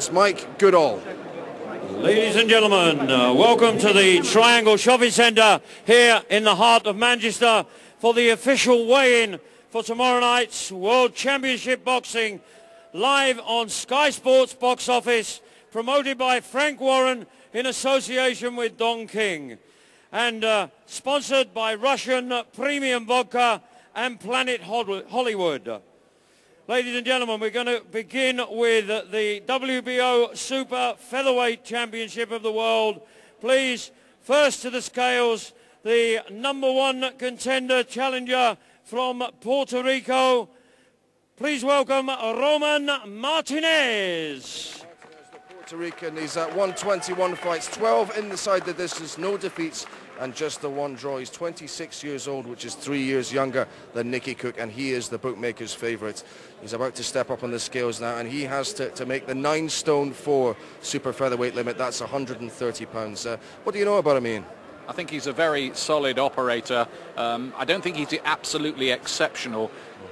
It's Mike Goodall. Ladies and gentlemen, uh, welcome to the Triangle Shopping Centre here in the heart of Manchester for the official weigh-in for tomorrow night's World Championship Boxing live on Sky Sports Box Office promoted by Frank Warren in association with Don King and uh, sponsored by Russian Premium Vodka and Planet Hollywood. Ladies and gentlemen, we're going to begin with the WBO Super Featherweight Championship of the World. Please, first to the scales, the number one contender challenger from Puerto Rico. Please welcome Roman Martinez. the Puerto Rican, he's at 121 fights, 12 inside the distance, no defeats, and just the one draw. He's 26 years old, which is three years younger than Nicky Cook, and he is the bookmaker's favourite. He's about to step up on the scales now, and he has to, to make the nine stone four super featherweight limit. That's 130 pounds. Uh, what do you know about him, Ian? I think he's a very solid operator. Um, I don't think he's absolutely exceptional,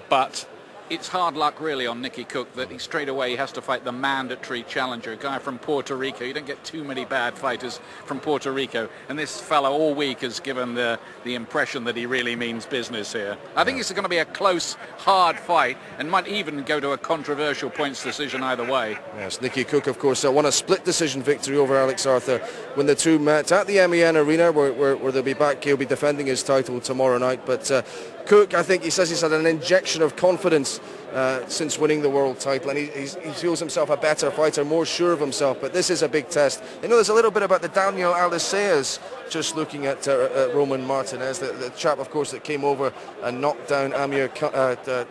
but it's hard luck really on Nicky Cook that he straight away has to fight the mandatory challenger, a guy from Puerto Rico. You don't get too many bad fighters from Puerto Rico. And this fellow all week has given the, the impression that he really means business here. I think it's going to be a close, hard fight and might even go to a controversial points decision either way. Yes, Nicky Cook, of course, uh, won a split decision victory over Alex Arthur when the two met at the MEN Arena where, where, where they'll be back. He'll be defending his title tomorrow night. But uh, Cook, I think he says he's had an injection of confidence uh, since winning the world title, and he, he, feels himself a better fighter, more sure of himself. But this is a big test. You know, there's a little bit about the Daniel Aliceas just looking at uh, uh, Roman Martinez, the, the, chap, of course, that came over and knocked down Amir uh, uh,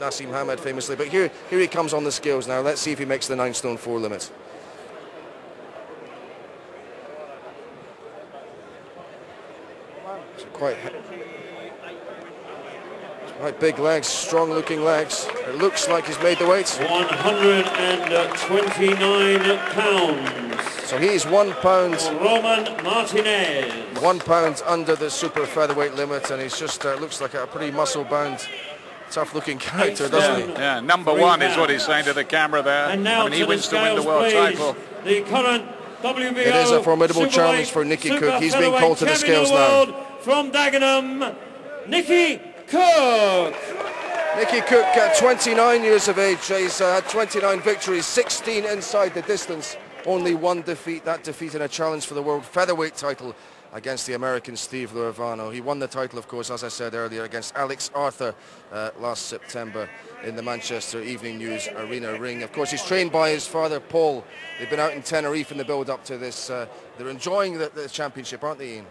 uh, Hamed famously. But here, here he comes on the scales now. Let's see if he makes the nine stone four limit. quite Right, big legs, strong looking legs. It looks like he's made the weight. 129 pounds. So he's one pound. Roman Martinez. One pound under the super featherweight limit, and he's just uh, looks like a pretty muscle-bound, tough-looking character, doesn't he? Yeah, number one is what he's saying to the camera there. And now I mean, he wins to win the world please. title. The current WBO It is a formidable challenge for Nicky Cook. He's being called to the scales now. From Dagenham, Nicky Cook. Nicky Cook, at 29 years of age, he's uh, had 29 victories, 16 inside the distance, only one defeat, that defeat in a challenge for the world featherweight title against the American Steve Luevano. He won the title, of course, as I said earlier, against Alex Arthur uh, last September in the Manchester Evening News Arena ring. Of course, he's trained by his father, Paul. They've been out in Tenerife in the build-up to this. Uh, they're enjoying the, the championship, aren't they, Ian?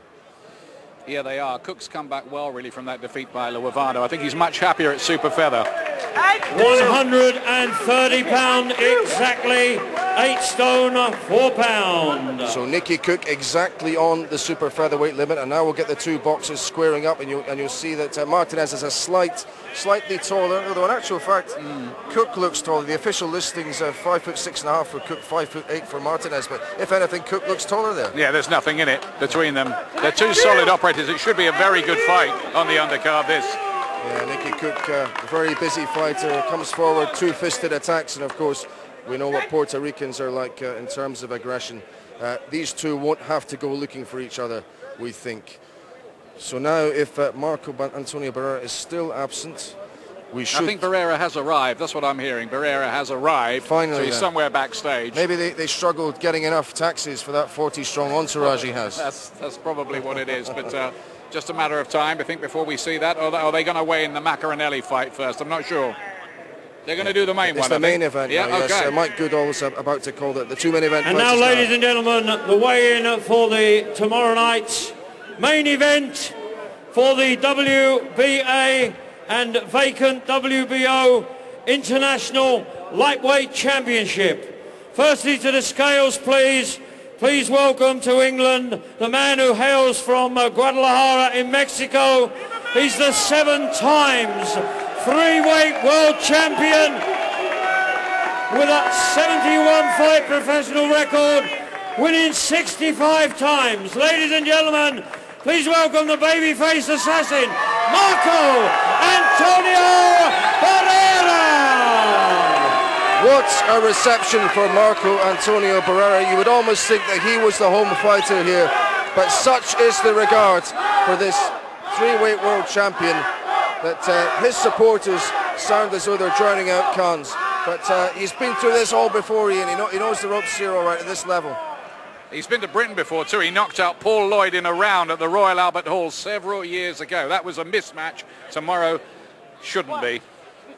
Yeah, they are. Cook's come back well, really, from that defeat by Luevano. I think he's much happier at super feather. 130 pound exactly, eight stone, four pound. So Nicky Cook exactly on the super featherweight limit, and now we'll get the two boxes squaring up, and you'll and you'll see that uh, Martinez is a slight, slightly taller. Although in actual fact, mm. Cook looks taller. The official listings are five foot six and a half for Cook, five foot eight for Martinez. But if anything, Cook looks taller there. Yeah, there's nothing in it between them. They're two solid operators. It should be a very good fight on the undercard. This. Yeah, Nicky Cook, uh, very busy fighter, comes forward, two-fisted attacks, and of course, we know what Puerto Ricans are like uh, in terms of aggression. Uh, these two won't have to go looking for each other, we think. So now, if uh, Marco Antonio Barrera is still absent, we should... I think Barrera has arrived. That's what I'm hearing. Barrera has arrived. Finally, so he's then. somewhere backstage. Maybe they, they struggled getting enough taxis for that 40-strong entourage he has. That's, that's probably what it is. But uh, just a matter of time, I think, before we see that. Or are they going to weigh in the Macaronelli fight first? I'm not sure. They're going to do the main it's one. It's the main event. Yeah, now, okay. Yes. Uh, Mike Goodall's about to call it the two main event. And now, ladies and gentlemen, the weigh-in for the tomorrow night's main event for the WBA and vacant WBO International Lightweight Championship. Firstly to the scales, please. Please welcome to England the man who hails from uh, Guadalajara in Mexico. He's the seven times three-weight world champion with a 71 fight professional record, winning 65 times. Ladies and gentlemen, please welcome the babyface assassin, Marco Antonio Barrera. what a reception for Marco Antonio Barrera. You would almost think that he was the home fighter here, but such is the regard for this three-weight world champion that uh, his supporters sound as though they're drowning out Khan's. But uh, he's been through this all before, Ian. He, know, he knows the ropes here all right at this level. He's been to Britain before too. He knocked out Paul Lloyd in a round at the Royal Albert Hall several years ago. That was a mismatch. Tomorrow shouldn't be.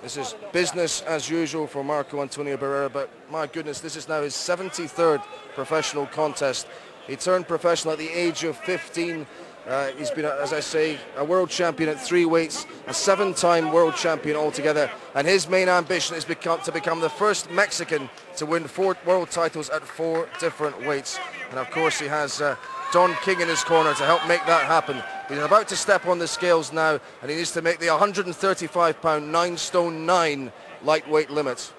This is business as usual for Marco Antonio Barrera, but my goodness, this is now his 73rd professional contest. He turned professional at the age of 15 uh, he's been, as I say, a world champion at three weights, a seven-time world champion altogether, and his main ambition is become, to become the first Mexican to win four world titles at four different weights. And of course, he has uh, Don King in his corner to help make that happen. He's about to step on the scales now, and he needs to make the 135-pound, nine-stone nine lightweight limit.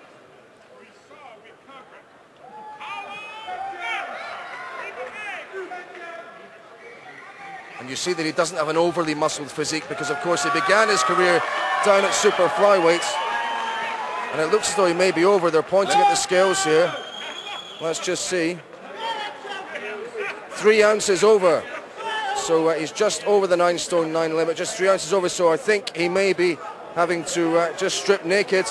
You see that he doesn't have an overly muscled physique because, of course, he began his career down at super flyweights. And it looks as though he may be over. They're pointing at the scales here. Let's just see. Three ounces over. So uh, he's just over the nine stone nine limit, just three ounces over. So I think he may be having to uh, just strip naked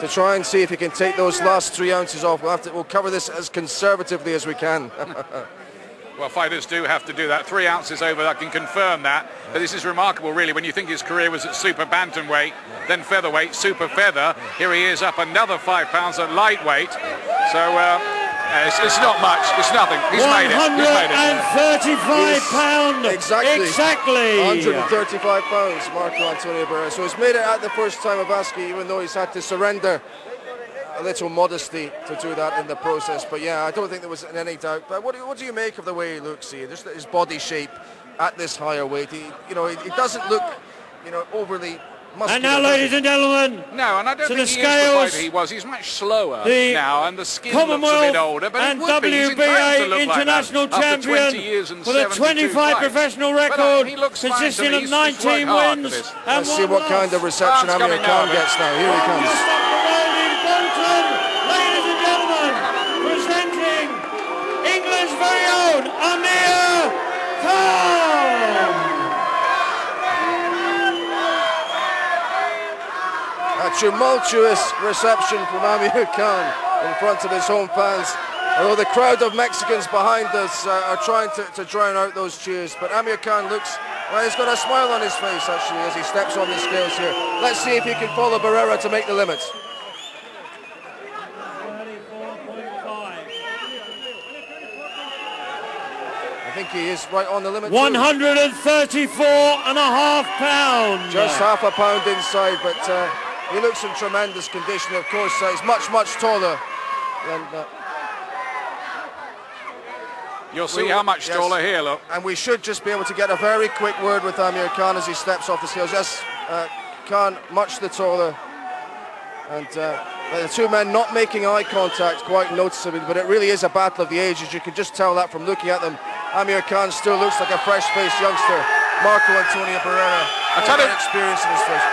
to try and see if he can take those last three ounces off. We'll, have to, we'll cover this as conservatively as we can. Well, fighters do have to do that. Three ounces over, I can confirm that. But this is remarkable, really, when you think his career was at super bantamweight, then featherweight, super feather. Here he is up another five pounds at lightweight. So uh, it's, it's, not much. It's nothing. He's made it. He's made it. 135 pounds. Exactly. Exactly. 135 pounds, Marco Antonio Barrera. So he's made it at the first time of asking, even though he's had to surrender a little modesty to do that in the process. But yeah, I don't think there was any doubt. But what do you, what do you make of the way he looks here? Just his body shape at this higher weight. He, you know, he, he doesn't look, you know, overly Muscular, and now, ladies and gentlemen, no, and I don't to think the he scales, is the he was. He's much slower now, and the skin Commonwealth looks a bit older. But and WBA international like champion for the 25 professional record, but, uh, consisting of 19 wins. And Let's see what kind of reception Amir Khan gets now. Here he comes. Very own Amir. A tumultuous reception from Amir Khan in front of his home fans. Although the crowd of Mexicans behind us uh, are trying to, to drown out those cheers. But Amir Khan looks, well, he's got a smile on his face actually as he steps on the scales here. Let's see if he can follow Barrera to make the limits. Think he is right on the limit. 134 and a half pounds. Just half a pound inside, but uh, he looks in tremendous condition. Of course, uh, he's much, much taller than... Uh, You'll see how much yes, taller here, look. And we should just be able to get a very quick word with Amir Khan as he steps off the scales. Yes, uh, Khan, much the taller. And uh, the two men not making eye contact quite noticeably, but it really is a battle of the ages. You can just tell that from looking at them. Amir Khan still looks like a fresh-faced youngster. Marco Antonio Barrera, I tell you, experience in his face.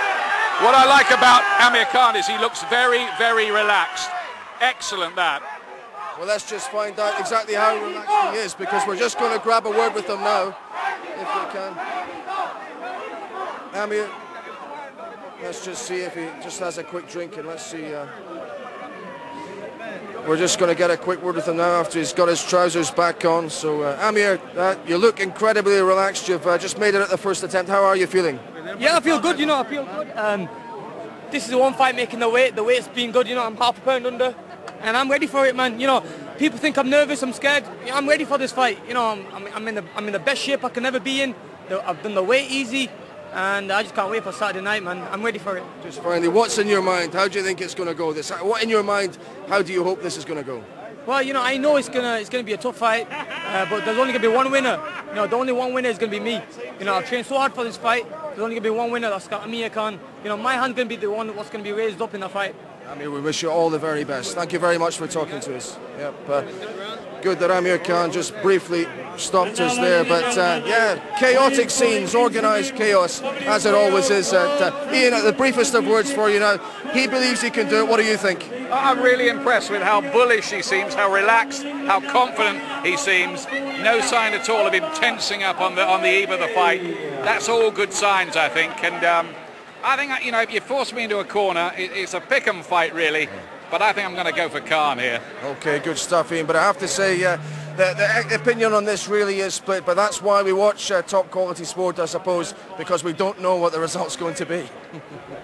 What I like about Amir Khan is he looks very, very relaxed. Excellent that. Well, let's just find out exactly how relaxed he is because we're just going to grab a word with him now, if we can. Amir, let's just see if he just has a quick drink and let's see. Uh, we're just going to get a quick word with him now after he's got his trousers back on. So, uh, Amir, uh, you look incredibly relaxed. You've uh, just made it at the first attempt. How are you feeling? Yeah, I feel good. You know, I feel good. Um, this is the one fight making the weight. The weight's been good. You know, I'm half a pound under, and I'm ready for it, man. You know, people think I'm nervous. I'm scared. I'm ready for this fight. You know, I'm, I'm, in the I'm in the best shape I can ever be in. I've done the weight easy and I just can't wait for Saturday night, man. I'm ready for it. Just finally, what's in your mind? How do you think it's going to go? This, what in your mind? How do you hope this is going to go? Well, you know, I know it's gonna it's gonna be a tough fight, uh, but there's only gonna be one winner. You know, the only one winner is gonna be me. You know, I've trained so hard for this fight. There's only gonna be one winner. That's Amir Khan. You know, my hand's gonna be the one that's gonna be raised up in the fight. I mean, we wish you all the very best. Thank you very much for talking to us. Yep. Uh, good that Amir Khan just briefly stopped us there. But uh, yeah, chaotic scenes, organised chaos, as it always is. uh, Ian, at the briefest of words for you now, he believes he can do it. What do you think? I'm really impressed with how bullish he seems, how relaxed, how confident he seems. No sign at all of him tensing up on the on the eve of the fight. That's all good signs, I think. And um, I think you know, if you force me into a corner, it, it's a pick 'em fight, really. But I think I'm going to go for Khan here. Okay, good stuff, Ian. But I have to say, uh, the, the opinion on this really is split. But that's why we watch uh, top quality sport, I suppose, because we don't know what the result's going to be.